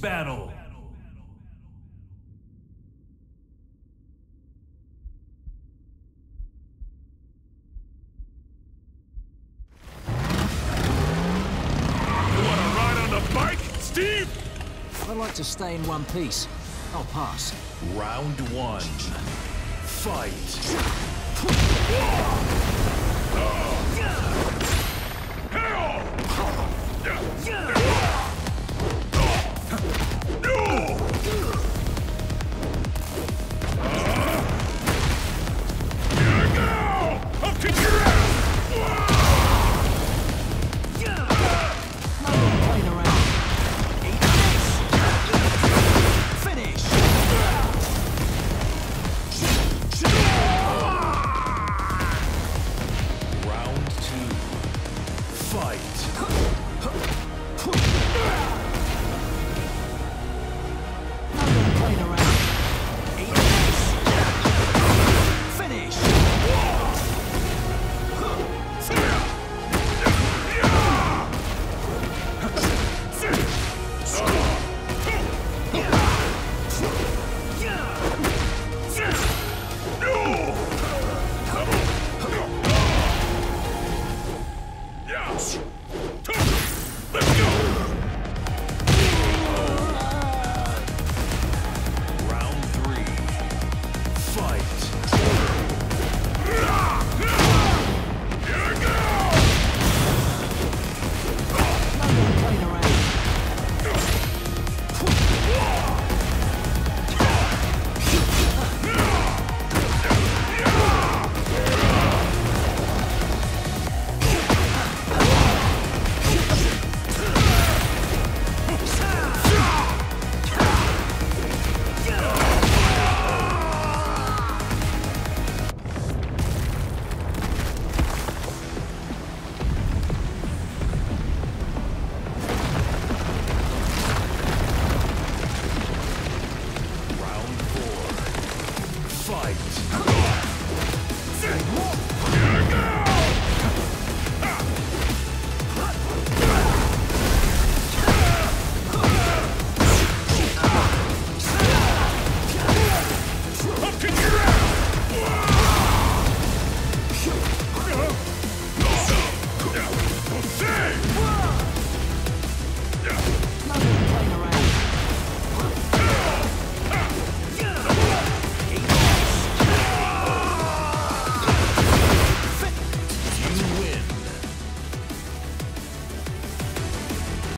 battle. You wanna ride on the bike, Steve? I'd like to stay in one piece. I'll pass. Round one. Fight. Fight! fight!